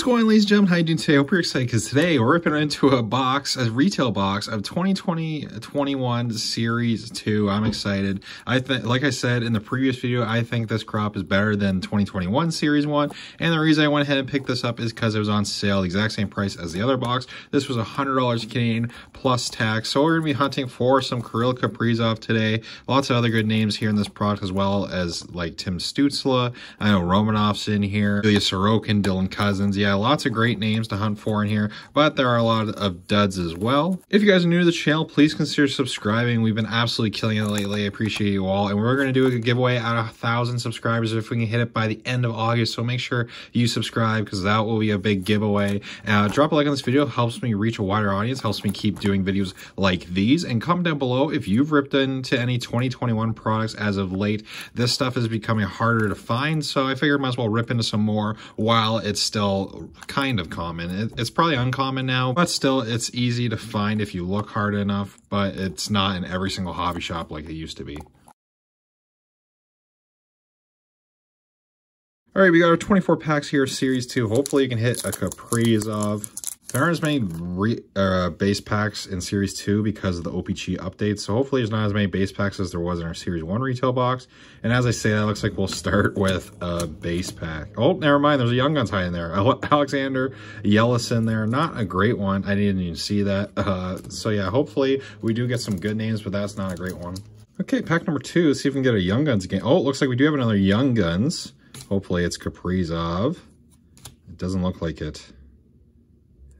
What's going on, ladies and gentlemen? How you doing today? I hope you're excited because today we're ripping into a box, a retail box of 2020-21 Series 2. I'm excited. I think, like I said in the previous video, I think this crop is better than 2021 Series 1. And the reason I went ahead and picked this up is because it was on sale, the exact same price as the other box. This was $100 Canadian plus tax. So we're going to be hunting for some Kirill Kaprizov today. Lots of other good names here in this product as well as like Tim Stützle. I know Romanov's in here. Ilya Sorokin, Dylan Cozens. yeah, lots of great names to hunt for in here, but there are a lot of duds as well. If you guys are new to the channel, please consider subscribing. We've been absolutely killing it lately. I appreciate you all. And we're going to do a giveaway out of a thousand subscribers if we can hit it by the end of August. So make sure you subscribe because that will be a big giveaway. Uh, drop a like on this video. Helps me reach a wider audience. Helps me keep doing videos like these. And comment down below if you've ripped into any 2021 products as of late. This stuff is becoming harder to find. So I figured I might as well rip into some more while it's still kind of common. It, it's probably uncommon now, but still it's easy to find if you look hard enough, but it's not in every single hobby shop like it used to be. All right, we got our 24 packs here, Series 2. Hopefully you can hit a Kaprizov. There aren't as many re, uh, base packs in Series 2 because of the OPC updates, so hopefully there's not as many base packs as there was in our Series 1 retail box. And as I say, that looks like we'll start with a base pack. Oh, never mind, there's a Young Guns high in there. Alexander Yellison there, not a great one. I didn't even see that. Uh, so yeah, hopefully we do get some good names, but that's not a great one. Okay, pack number two, see if we can get a Young Guns again. Oh, it looks like we do have another Young Guns. Hopefully it's Kaprizov. It doesn't look like it.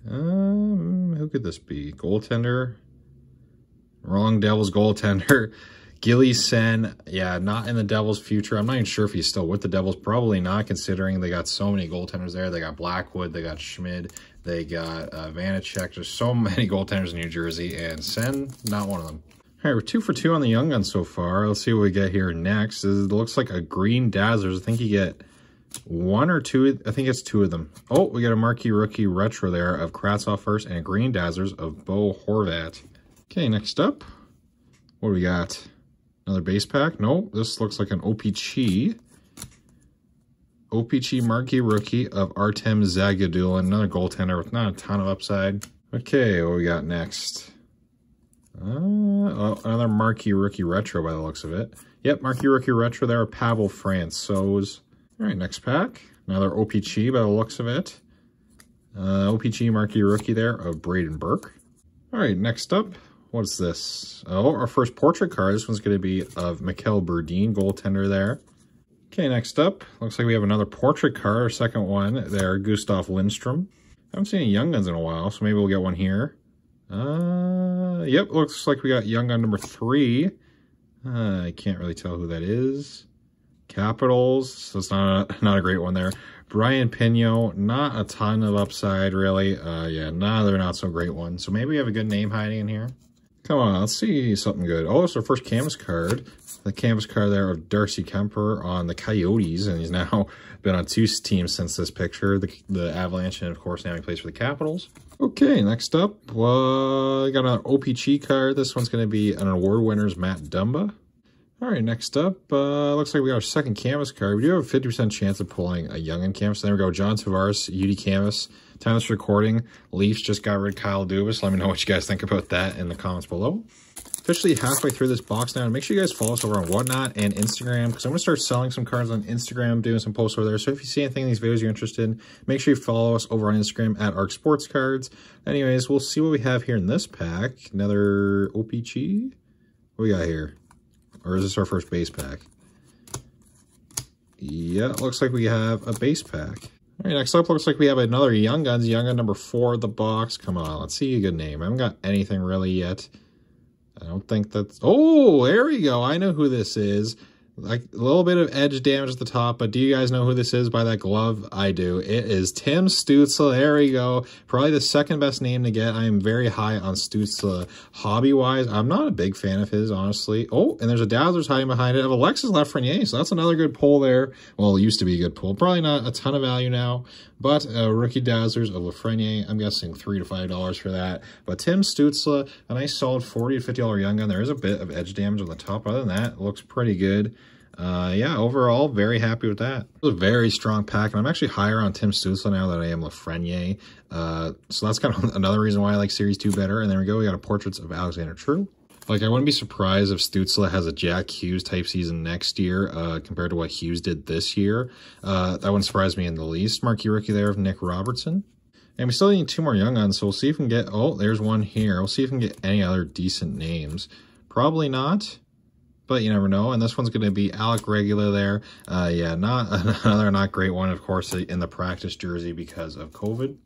Um, who could this be? Goaltender? Wrong Devils goaltender. Gilly Senn, yeah, not in the Devils' future. I'm not even sure if he's still with the Devils. Probably not, considering they got so many goaltenders there. They got Blackwood, they got Schmid, they got uh, Vanecek. There's so many goaltenders in New Jersey, and Senn, not one of them. All right, we're two for two on the Young Guns so far. Let's see what we get here next. It looks like a green Dazzlers. I think you get one or two, I think it's two of them. Oh, we got a marquee rookie retro there of Kravtsov first and green dazzlers of Bo Horvat. Okay, next up, what do we got? Another base pack? No, this looks like an OPC. OPC marquee rookie of Artem Zagidulin, another goaltender with not a ton of upside. Okay, what we got next? Uh, oh, another marquee rookie retro by the looks of it. Yep, marquee rookie retro there, Pavel Francouz. All right, next pack. Another OPC by the looks of it. Uh, OPC marquee rookie there of Braden Burke. All right, next up, what's this? Oh, our first portrait card. This one's going to be of Mikhail Berdin, goaltender there. Okay, next up, looks like we have another portrait card, our second one there, Gustav Lindstrom. I haven't seen any Young Guns in a while, so maybe we'll get one here. Uh, yep, looks like we got Young Gun number three. Uh, I can't really tell who that is. Capitals, so it's not a, not a great one there. Brian Pinho, not a ton of upside, really. Uh, yeah, no, they're not so great one. So maybe we have a good name hiding in here. Come on, let's see something good. Oh, it's our first canvas card. The canvas card there of Darcy Kuemper on the Coyotes, and he's now been on two teams since this picture, the, the Avalanche, and of course now he plays for the Capitals. Okay, next up, uh, got an OPC card. This one's going to be an award winner's Matt Dumba. All right, next up, uh, looks like we got our second canvas card. We do have a 50% chance of pulling a Youngin canvas. There we go, John Tavares, UD canvas. Time recording, Leafs just got rid of Kyle Dubas. Let me know what you guys think about that in the comments below. Officially halfway through this box now. Make sure you guys follow us over on Whatnot and Instagram because I'm going to start selling some cards on Instagram, doing some posts over there. So if you see anything in these videos you're interested in, make sure you follow us over on Instagram at Ark Sports Cards. Anyways, we'll see what we have here in this pack. Another OPC. What we got here? Or is this our first base pack? Yeah, looks like we have a base pack. All right, next up looks like we have another Young Guns, Young Gun number four of the box. Come on, let's see a good name. I haven't got anything really yet. I don't think that's... Oh, there we go. I know who this is like a little bit of edge damage at the top, but do you guys know who this is by that glove? I do. It is Tim Stützle. There we go. Probably the second best name to get. I am very high on Stützle hobby-wise. I'm not a big fan of his, honestly. Oh, and there's a Dazzlers hiding behind it of Alexis Lafreniere, so that's another good pull there. Well, it used to be a good pull. Probably not a ton of value now, but rookie Dazzlers of Lafreniere, I'm guessing 3 to $5 for that. But Tim Stützle, a nice solid 40 to $50 young gun. There is a bit of edge damage on the top. Other than that, looks pretty good. Uh, yeah, overall, very happy with that. It was a very strong pack, and I'm actually higher on Tim Stützle now than I am Lafreniere. Uh, so that's kind of another reason why I like Series 2 better. And there we go, we got a Portraits of Alexander True. Like, I wouldn't be surprised if Stützle has a Jack Hughes type season next year uh, compared to what Hughes did this year. Uh, that wouldn't surprise me in the least. Marquee rookie there of Nick Robertson. And we still need two more young guns, so we'll see if we can get... Oh, there's one here. We'll see if we can get any other decent names. Probably not but you never know. And this one's going to be Alec Regula there. Uh, yeah, not another not great one, of course, in the practice jersey because of COVID.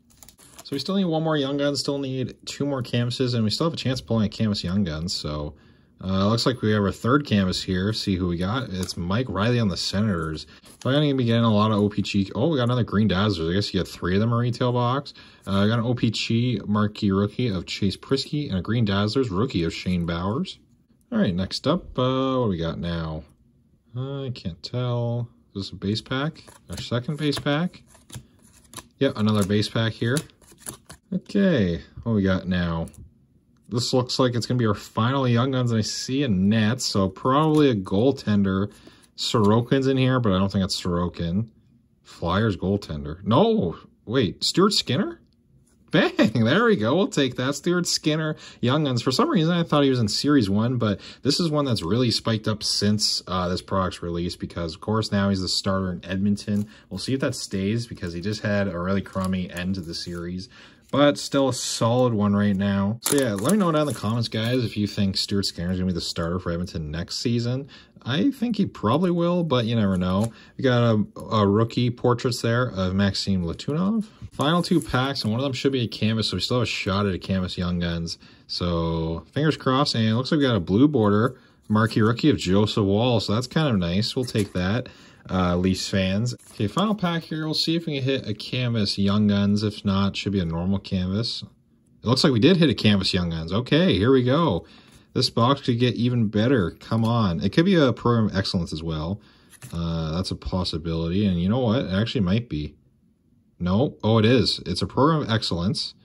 So we still need one more Young Guns, still need two more canvases, and we still have a chance of pulling a canvas Young Guns. So uh, looks like we have our third canvas here. See who we got. It's Mike Reilly on the Senators. Probably going to be getting a lot of OPC. Oh, we got another Green Dazzlers. I guess you get three of them a retail box. Uh, I got an OPC marquee rookie of Chase Priskie and a Green Dazzlers rookie of Shane Bowers. All right, next up, uh, what we got now? Uh, I can't tell. Is this a base pack? Our second base pack? Yep, another base pack here. Okay, what we got now? This looks like it's going to be our final Young Guns, and I see a net, so probably a goaltender. Sorokin's in here, but I don't think it's Sorokin. Flyers goaltender. No, wait, Stuart Skinner? Bang! There we go. We'll take that. Stuart Skinner, Young Guns. For some reason, I thought he was in Series 1, but this is one that's really spiked up since uh, this product's release because, of course, now he's the starter in Edmonton. We'll see if that stays because he just had a really crummy end to the series but still a solid one right now. So yeah, let me know down in the comments, guys, if you think Stuart Skinner is going to be the starter for Edmonton next season. I think he probably will, but you never know. We got a, a rookie portraits there of Maxim Letunov. Final two packs, and one of them should be a canvas, so we still have a shot at a canvas Young Guns. So fingers crossed, and it looks like we got a blue border marquee rookie of Joseph Woll, so that's kind of nice. We'll take that uh, Leafs fans. Okay, final pack here. We'll see if we can hit a canvas Young Guns. If not, should be a normal canvas. It looks like we did hit a canvas Young Guns. Okay, here we go. This box could get even better. Come on. It could be a program excellence as well. Uh, that's a possibility. And you know what? It actually might be. No. Oh, it is. It's a program of excellence.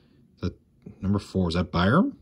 The number four. Is that Byram?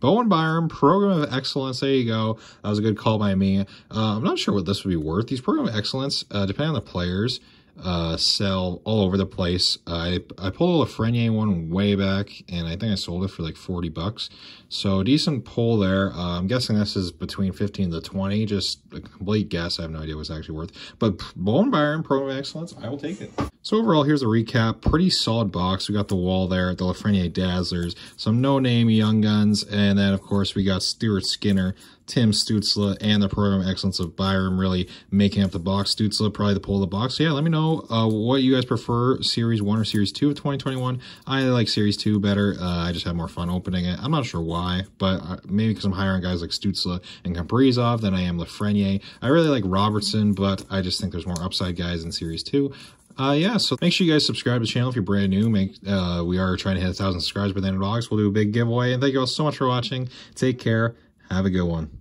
Bowen Byram, Program of Excellence. There you go. That was a good call by me. Uh, I'm not sure what this would be worth. These Program of Excellence, uh, depending on the players, uh, sell all over the place. I I pulled a Lafreniere one way back, and I think I sold it for like 40 bucks. So decent pull there. Uh, I'm guessing this is between 15 to 20. Just a complete guess. I have no idea what it's actually worth. But Bowen Byram, Program Excellence, I will take it. So overall, here's a recap. Pretty solid box. We got the Woll there, the Lafreniere Dazzlers, some no-name Young Guns, and then, of course, we got Stuart Skinner, Tim Stützle, and the program excellence of Byram really making up the box. Stützle probably the pull of the box. So yeah, let me know uh, what you guys prefer, Series 1 or Series 2 of 2021. I like Series 2 better. Uh, I just have more fun opening it. I'm not sure why, but uh, maybe because I'm higher on guys like Stützle and Kaprizov than I am Lafreniere. I really like Robertson, but I just think there's more upside guys in Series 2. Uh, yeah, so make sure you guys subscribe to the channel if you're brand new. Make uh, We are trying to hit a 1,000 subscribers by the end of August. We'll do a big giveaway. And thank you all so much for watching. Take care. Have a good one.